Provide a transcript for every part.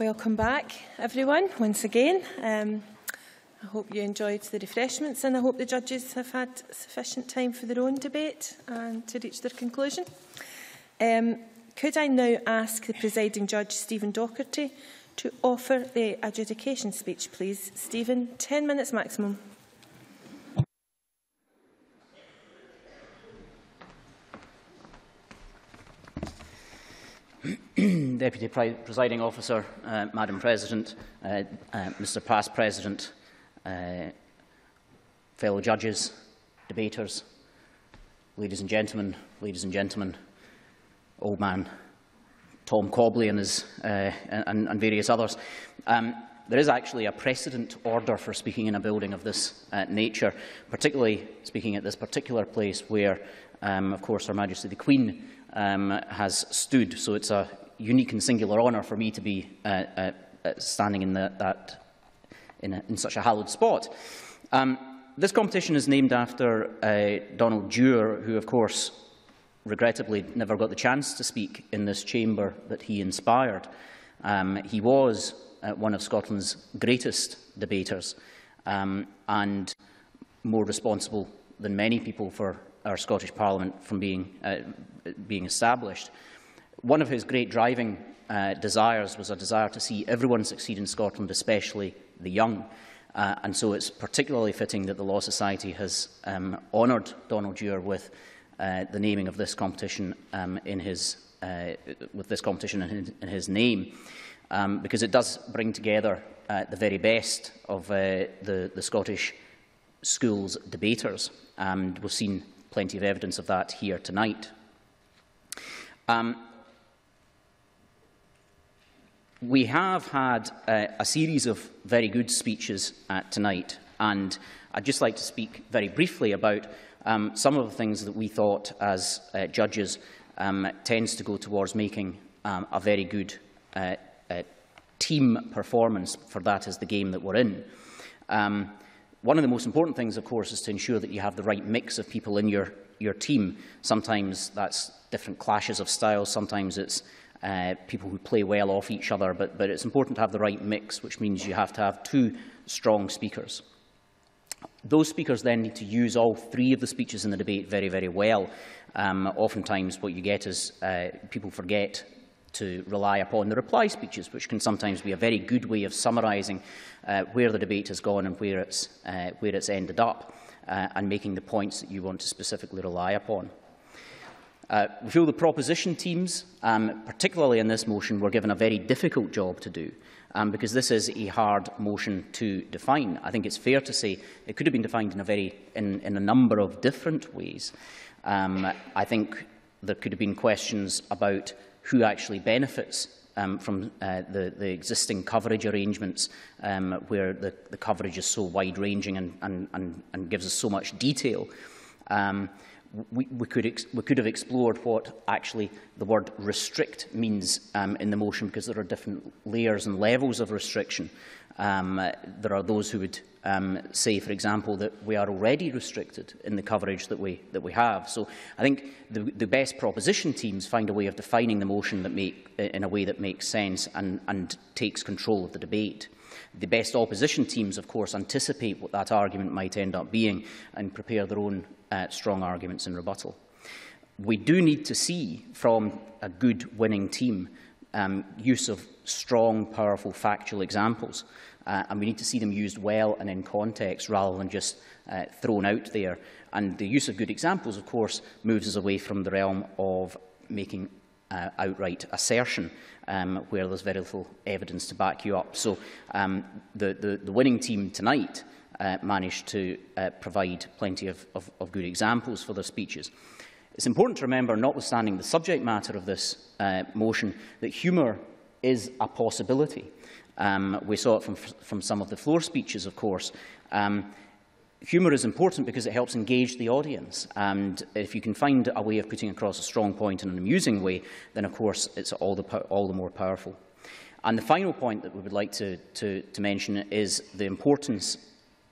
Welcome back, everyone, once again. Um, I hope you enjoyed the refreshments and I hope the judges have had sufficient time for their own debate and to reach their conclusion. Um, could I now ask the presiding judge, Stephen Docherty, to offer the adjudication speech, please? Stephen, 10 minutes maximum. Deputy Presiding Officer, uh, Madam President, uh, uh, Mr Past President, uh, fellow judges, debaters, ladies and gentlemen, ladies and gentlemen, old man Tom Cobley and, his, uh, and, and various others. Um, there is actually a precedent order for speaking in a building of this uh, nature, particularly speaking at this particular place where, um, of course, Her Majesty the Queen um, has stood. So it's a, unique and singular honour for me to be uh, uh, uh, standing in, the, that, in, a, in such a hallowed spot. Um, this competition is named after uh, Donald Dewar, who, of course, regrettably never got the chance to speak in this chamber that he inspired. Um, he was uh, one of Scotland's greatest debaters um, and more responsible than many people for our Scottish Parliament from being, uh, being established. One of his great driving uh, desires was a desire to see everyone succeed in Scotland, especially the young. Uh, and so it's particularly fitting that the Law Society has um, honoured Donald Dewar with uh, the naming of this competition um, in his uh, with this competition in his, in his name, um, because it does bring together uh, the very best of uh, the, the Scottish schools debaters, and we've seen plenty of evidence of that here tonight. Um, we have had uh, a series of very good speeches uh, tonight, and I'd just like to speak very briefly about um, some of the things that we thought as uh, judges um, tends to go towards making um, a very good uh, uh, team performance, for that is the game that we're in. Um, one of the most important things, of course, is to ensure that you have the right mix of people in your, your team. Sometimes that's different clashes of styles, sometimes it's uh, people who play well off each other, but, but it's important to have the right mix, which means you have to have two strong speakers. Those speakers then need to use all three of the speeches in the debate very, very well. Um, oftentimes what you get is uh, people forget to rely upon the reply speeches, which can sometimes be a very good way of summarising uh, where the debate has gone and where it's, uh, where it's ended up, uh, and making the points that you want to specifically rely upon. Uh, we feel the proposition teams, um, particularly in this motion, were given a very difficult job to do um, because this is a hard motion to define. I think it's fair to say it could have been defined in a, very, in, in a number of different ways. Um, I think there could have been questions about who actually benefits um, from uh, the, the existing coverage arrangements um, where the, the coverage is so wide-ranging and, and, and, and gives us so much detail. Um, we, we, could we could have explored what actually the word restrict means um, in the motion, because there are different layers and levels of restriction. Um, uh, there are those who would um, say, for example, that we are already restricted in the coverage that we, that we have. So I think the, the best proposition teams find a way of defining the motion that make, in a way that makes sense and, and takes control of the debate. The best opposition teams, of course, anticipate what that argument might end up being and prepare their own uh, strong arguments in rebuttal. We do need to see from a good winning team um, use of strong, powerful, factual examples. Uh, and we need to see them used well and in context rather than just uh, thrown out there. And the use of good examples, of course, moves us away from the realm of making uh, outright assertion um, where there's very little evidence to back you up. So um, the, the, the winning team tonight uh, managed to uh, provide plenty of, of, of good examples for their speeches. It's important to remember, notwithstanding the subject matter of this uh, motion, that humour is a possibility. Um, we saw it from, from some of the floor speeches, of course. Um, humour is important because it helps engage the audience. And if you can find a way of putting across a strong point in an amusing way, then, of course, it's all the, all the more powerful. And the final point that we would like to, to, to mention is the importance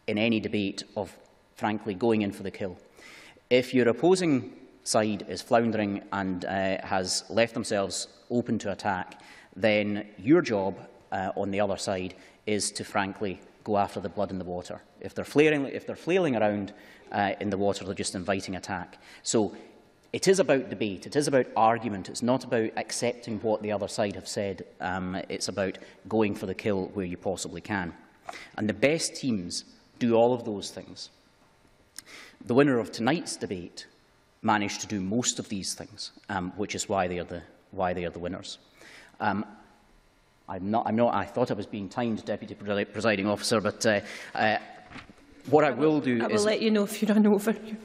in any debate of, frankly, going in for the kill. If your opposing side is floundering and uh, has left themselves open to attack, then your job uh, on the other side is to, frankly, go after the blood in the water. If they're, flaring, if they're flailing around uh, in the water, they're just inviting attack. So it is about debate, it is about argument, it's not about accepting what the other side have said, um, it's about going for the kill where you possibly can. And the best teams do all of those things. The winner of tonight's debate managed to do most of these things, um, which is why they are the, why they are the winners. Um, I'm not, I'm not, I thought I was being timed, Deputy Presiding Officer, but uh, uh, what I will do I will is... let you know if you run over.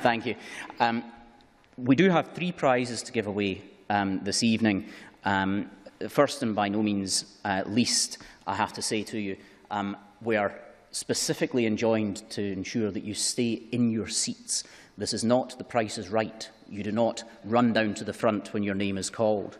Thank you. Um, we do have three prizes to give away um, this evening. Um, first and by no means uh, least, I have to say to you, um, we are specifically enjoined to ensure that you stay in your seats. This is not the price is right. You do not run down to the front when your name is called.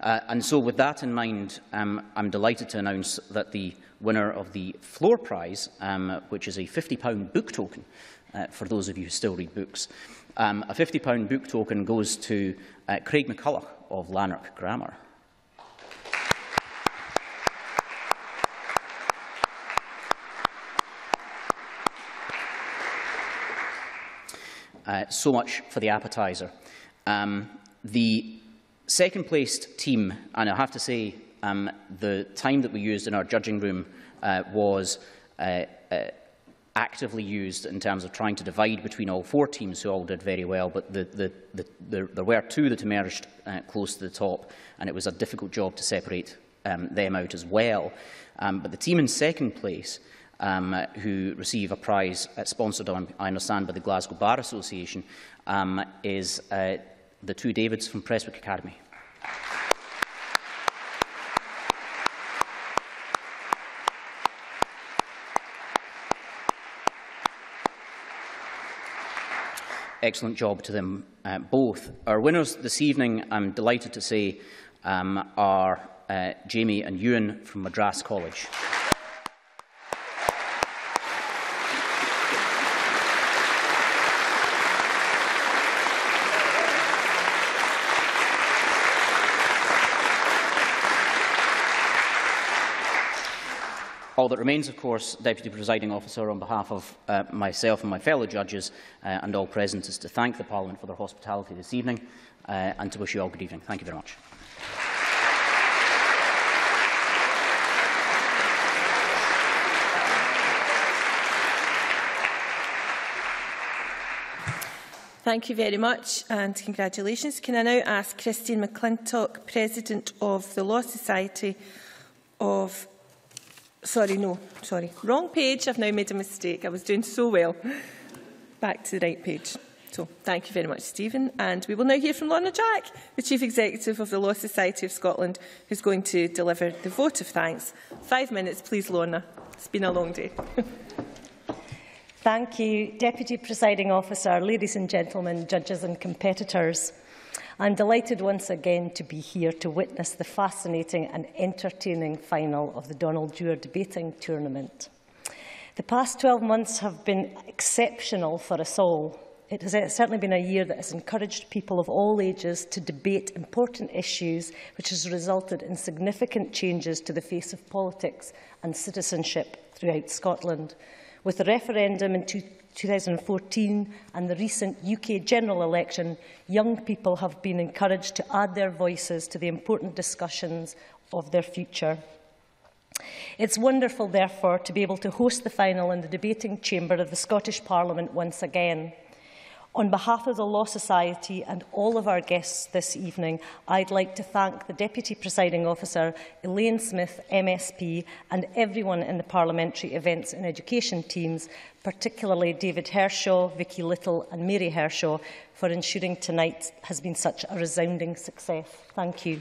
Uh, and so with that in mind, um, I'm delighted to announce that the winner of the floor prize, um, which is a £50 book token, uh, for those of you who still read books, um, a £50 book token goes to uh, Craig McCulloch of Lanark Grammar. Uh, so much for the appetizer. Um, the Second placed team, and I have to say um, the time that we used in our judging room uh, was uh, uh, actively used in terms of trying to divide between all four teams who all did very well, but the, the, the, the, there were two that emerged uh, close to the top, and it was a difficult job to separate um, them out as well. Um, but the team in second place, um, who receive a prize uh, sponsored, on, I understand, by the Glasgow Bar Association, um, is uh, the two Davids from Prestwick Academy. Excellent job to them uh, both. Our winners this evening, I'm delighted to say, um, are uh, Jamie and Ewan from Madras College. All that remains, of course, Deputy Presiding Officer, on behalf of uh, myself and my fellow judges uh, and all present, is to thank the Parliament for their hospitality this evening uh, and to wish you all good evening. Thank you very much. Thank you very much and congratulations. Can I now ask Christine McClintock, President of the Law Society of Sorry, no, sorry. Wrong page. I've now made a mistake. I was doing so well. Back to the right page. So, thank you very much, Stephen. And we will now hear from Lorna Jack, the Chief Executive of the Law Society of Scotland, who's going to deliver the vote of thanks. Five minutes, please, Lorna. It's been a long day. Thank you, Deputy Presiding Officer, ladies and gentlemen, judges and competitors. I'm delighted once again to be here to witness the fascinating and entertaining final of the Donald Dewar debating tournament. The past 12 months have been exceptional for us all. It has certainly been a year that has encouraged people of all ages to debate important issues, which has resulted in significant changes to the face of politics and citizenship throughout Scotland. With the referendum in 2014 and the recent UK general election, young people have been encouraged to add their voices to the important discussions of their future. It's wonderful, therefore, to be able to host the final in the debating chamber of the Scottish Parliament once again. On behalf of the Law Society and all of our guests this evening, I'd like to thank the Deputy Presiding Officer, Elaine Smith, MSP, and everyone in the Parliamentary Events and Education teams, particularly David Hershaw, Vicky Little and Mary Hershaw, for ensuring tonight has been such a resounding success. Thank you.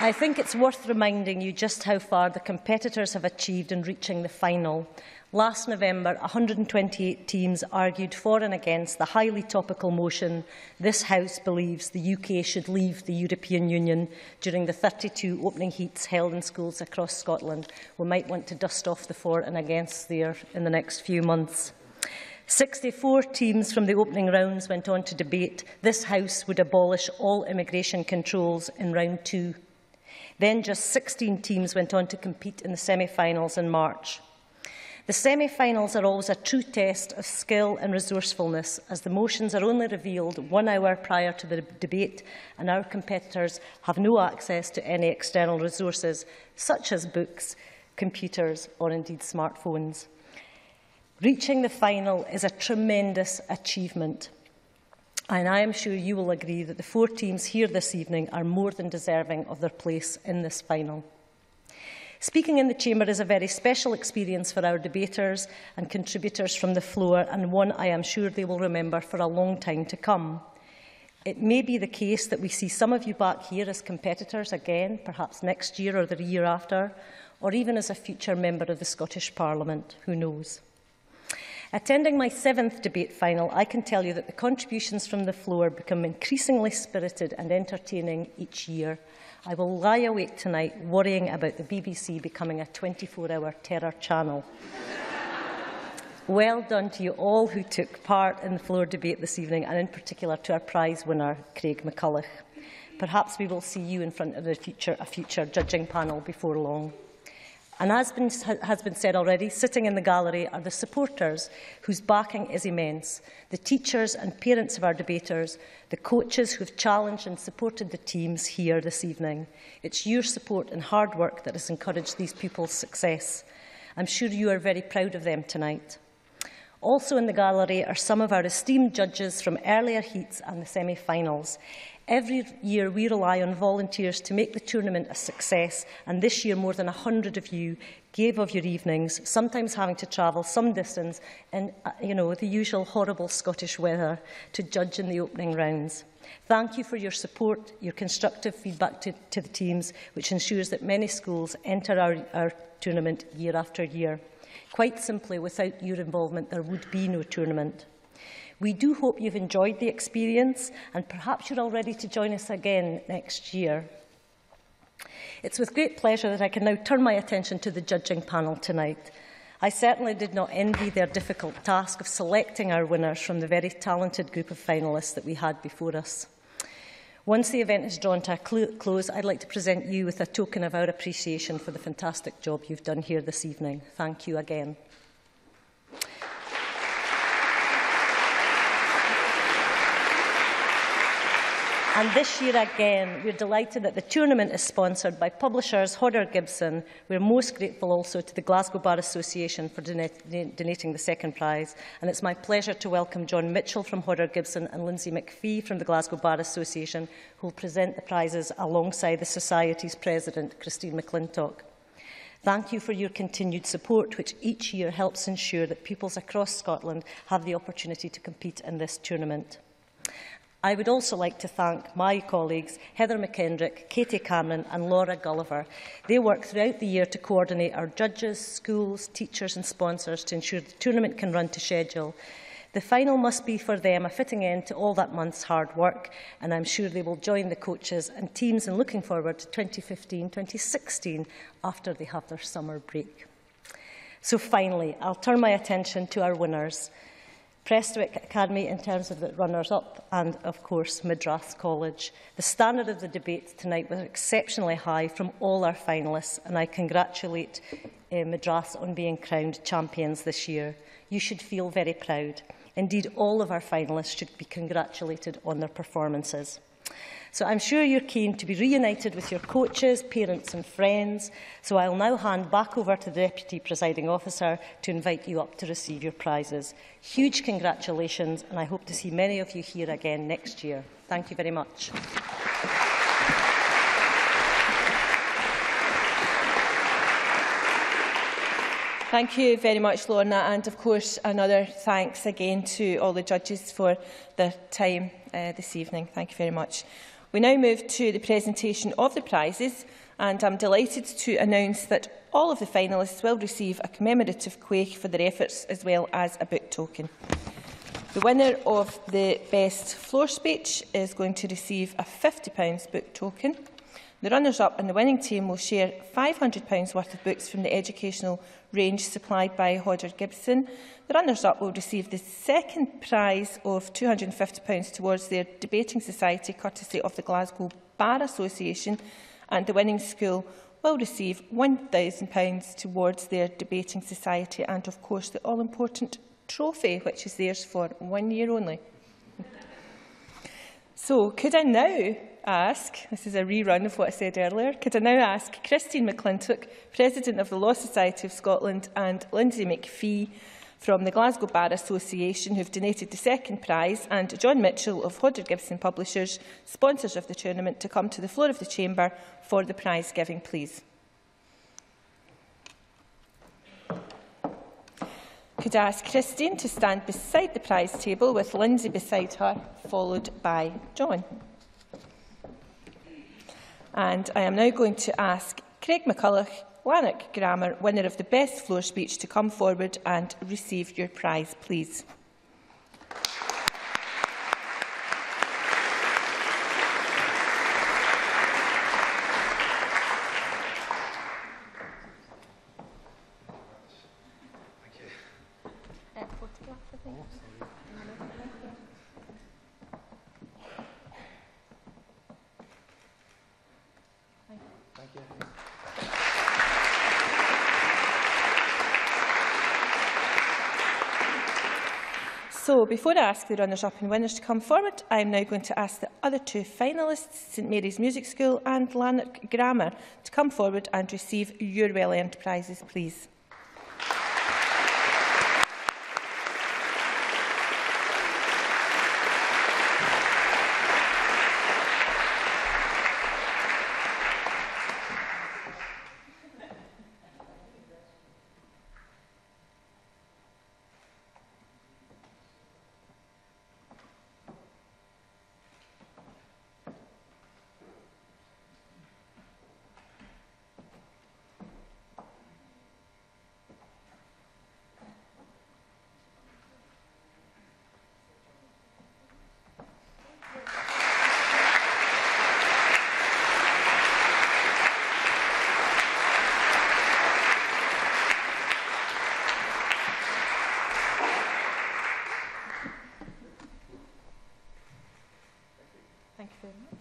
I think it's worth reminding you just how far the competitors have achieved in reaching the final. Last November, 128 teams argued for and against the highly topical motion this House believes the UK should leave the European Union during the 32 opening heats held in schools across Scotland. We might want to dust off the for and against there in the next few months. 64 teams from the opening rounds went on to debate this House would abolish all immigration controls in round two. Then just 16 teams went on to compete in the semi-finals in March. The semi-finals are always a true test of skill and resourcefulness, as the motions are only revealed one hour prior to the debate and our competitors have no access to any external resources, such as books, computers or indeed smartphones. Reaching the final is a tremendous achievement. And I am sure you will agree that the four teams here this evening are more than deserving of their place in this final. Speaking in the Chamber is a very special experience for our debaters and contributors from the floor and one I am sure they will remember for a long time to come. It may be the case that we see some of you back here as competitors again, perhaps next year or the year after, or even as a future member of the Scottish Parliament, who knows. Attending my seventh debate final, I can tell you that the contributions from the floor become increasingly spirited and entertaining each year, I will lie awake tonight worrying about the BBC becoming a 24-hour terror channel. well done to you all who took part in the floor debate this evening, and in particular to our prize winner, Craig McCulloch. Perhaps we will see you in front of the future, a future judging panel before long. And as been, has been said already, sitting in the gallery are the supporters whose backing is immense, the teachers and parents of our debaters, the coaches who have challenged and supported the teams here this evening. It's your support and hard work that has encouraged these people's success. I'm sure you are very proud of them tonight. Also in the gallery are some of our esteemed judges from earlier heats and the semi-finals. Every year we rely on volunteers to make the tournament a success and this year more than 100 of you gave of your evenings, sometimes having to travel some distance in uh, you know, the usual horrible Scottish weather to judge in the opening rounds. Thank you for your support, your constructive feedback to, to the teams, which ensures that many schools enter our, our tournament year after year. Quite simply, without your involvement, there would be no tournament. We do hope you've enjoyed the experience and perhaps you're all ready to join us again next year. It's with great pleasure that I can now turn my attention to the judging panel tonight. I certainly did not envy their difficult task of selecting our winners from the very talented group of finalists that we had before us. Once the event has drawn to a cl close, I'd like to present you with a token of our appreciation for the fantastic job you've done here this evening. Thank you again. And this year again, we're delighted that the tournament is sponsored by publishers Hodder Gibson. We're most grateful also to the Glasgow Bar Association for donating the second prize. And it's my pleasure to welcome John Mitchell from Hodder Gibson and Lindsay McPhee from the Glasgow Bar Association, who will present the prizes alongside the Society's President, Christine McClintock. Thank you for your continued support, which each year helps ensure that pupils across Scotland have the opportunity to compete in this tournament. I would also like to thank my colleagues Heather McKendrick, Katie Cameron and Laura Gulliver. They work throughout the year to coordinate our judges, schools, teachers and sponsors to ensure the tournament can run to schedule. The final must be for them a fitting end to all that month's hard work and I'm sure they will join the coaches and teams in looking forward to 2015-2016 after they have their summer break. So finally, I'll turn my attention to our winners. Prestwick Academy in terms of the runners-up and, of course, Madras College. The standard of the debate tonight was exceptionally high from all our finalists, and I congratulate uh, Madras on being crowned champions this year. You should feel very proud. Indeed, all of our finalists should be congratulated on their performances. So I'm sure you're keen to be reunited with your coaches, parents and friends. So I'll now hand back over to the Deputy Presiding Officer to invite you up to receive your prizes. Huge congratulations and I hope to see many of you here again next year. Thank you very much. Thank you very much, Lorna, and of course another thanks again to all the judges for their time uh, this evening. Thank you very much. We now move to the presentation of the prizes and I'm delighted to announce that all of the finalists will receive a commemorative quake for their efforts as well as a book token. The winner of the Best Floor Speech is going to receive a £50 book token. The runners-up and the winning team will share £500 worth of books from the educational range supplied by Hodder Gibson. The runners-up will receive the second prize of £250 towards their debating society courtesy of the Glasgow Bar Association and the winning school will receive £1,000 towards their debating society and of course the all-important trophy which is theirs for one year only. So could I now ask, this is a rerun of what I said earlier, could I now ask Christine McClintock, President of the Law Society of Scotland, and Lindsay McPhee from the Glasgow Bar Association, who have donated the second prize, and John Mitchell of Hodder Gibson Publishers, sponsors of the tournament, to come to the floor of the Chamber for the prize giving, please. Could I ask Christine to stand beside the prize table with Lindsay beside her, followed by John. And I am now going to ask Craig McCulloch, Lanark Grammar, winner of the Best Floor Speech, to come forward and receive your prize, please. So before I ask the runners-up and winners to come forward, I am now going to ask the other two finalists, St Mary's Music School and Lanark Grammar, to come forward and receive your well-earned prizes, please. Thank you very much.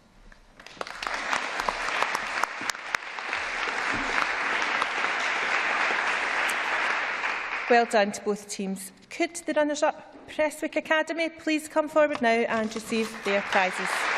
Well done to both teams. Could the runners-up, Prestwick Academy, please come forward now and receive their prizes?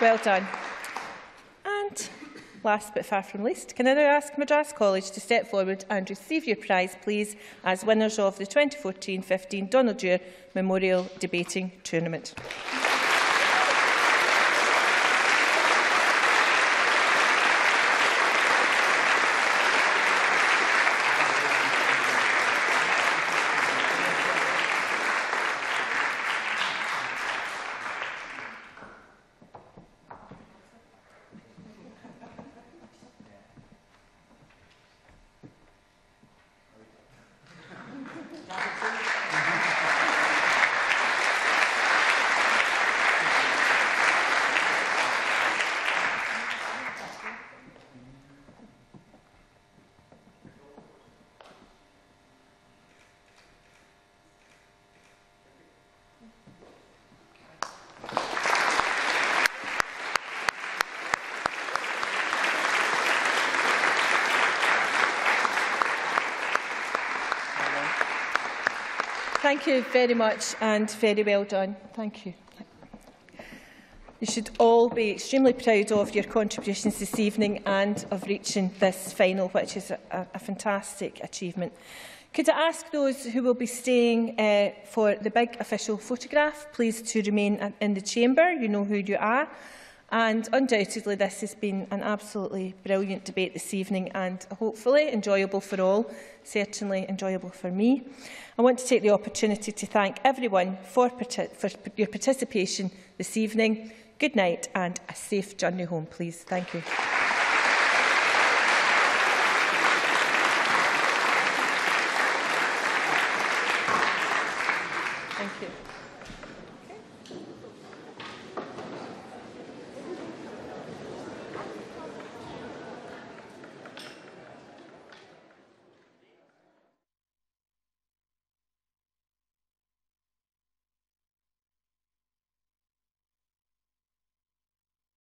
Well done. Last but far from least, can I now ask Madras College to step forward and receive your prize, please, as winners of the 2014-15 Donald Dewar Memorial Debating Tournament. Thank you very much and very well done. Thank you. You should all be extremely proud of your contributions this evening and of reaching this final, which is a, a fantastic achievement. Could I ask those who will be staying uh, for the big official photograph, please to remain uh, in the chamber. You know who you are. And undoubtedly, this has been an absolutely brilliant debate this evening and hopefully enjoyable for all, certainly enjoyable for me. I want to take the opportunity to thank everyone for, for your participation this evening. Good night and a safe journey home, please. Thank you.